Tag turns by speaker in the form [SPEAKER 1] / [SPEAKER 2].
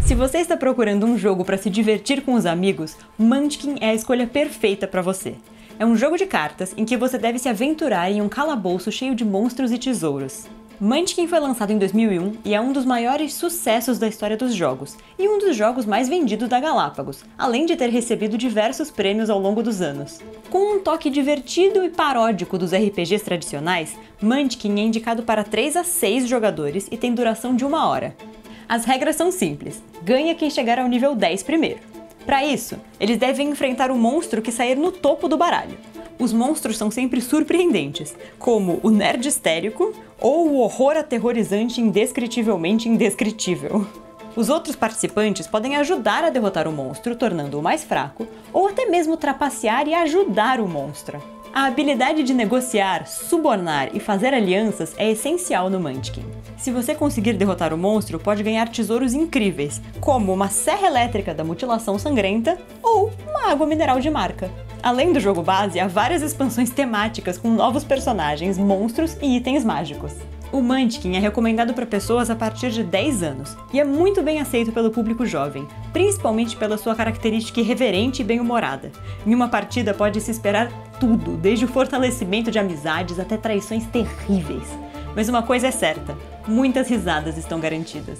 [SPEAKER 1] Se você está procurando um jogo para se divertir com os amigos, Munchkin é a escolha perfeita para você. É um jogo de cartas em que você deve se aventurar em um calabouço cheio de monstros e tesouros. Munchkin foi lançado em 2001 e é um dos maiores sucessos da história dos jogos, e um dos jogos mais vendidos da Galápagos, além de ter recebido diversos prêmios ao longo dos anos. Com um toque divertido e paródico dos RPGs tradicionais, Munchkin é indicado para 3 a 6 jogadores e tem duração de uma hora. As regras são simples: ganha quem chegar ao nível 10 primeiro. Para isso, eles devem enfrentar o monstro que sair no topo do baralho os monstros são sempre surpreendentes, como o nerd histérico ou o horror aterrorizante indescritivelmente indescritível. Os outros participantes podem ajudar a derrotar o monstro, tornando-o mais fraco, ou até mesmo trapacear e ajudar o monstro. A habilidade de negociar, subornar e fazer alianças é essencial no Munchkin. Se você conseguir derrotar o monstro, pode ganhar tesouros incríveis, como uma serra elétrica da mutilação sangrenta ou uma água mineral de marca. Além do jogo base, há várias expansões temáticas com novos personagens, monstros e itens mágicos. O Munchkin é recomendado para pessoas a partir de 10 anos e é muito bem aceito pelo público jovem, principalmente pela sua característica irreverente e bem-humorada. Em uma partida pode-se esperar tudo, desde o fortalecimento de amizades até traições terríveis. Mas uma coisa é certa: muitas risadas estão garantidas.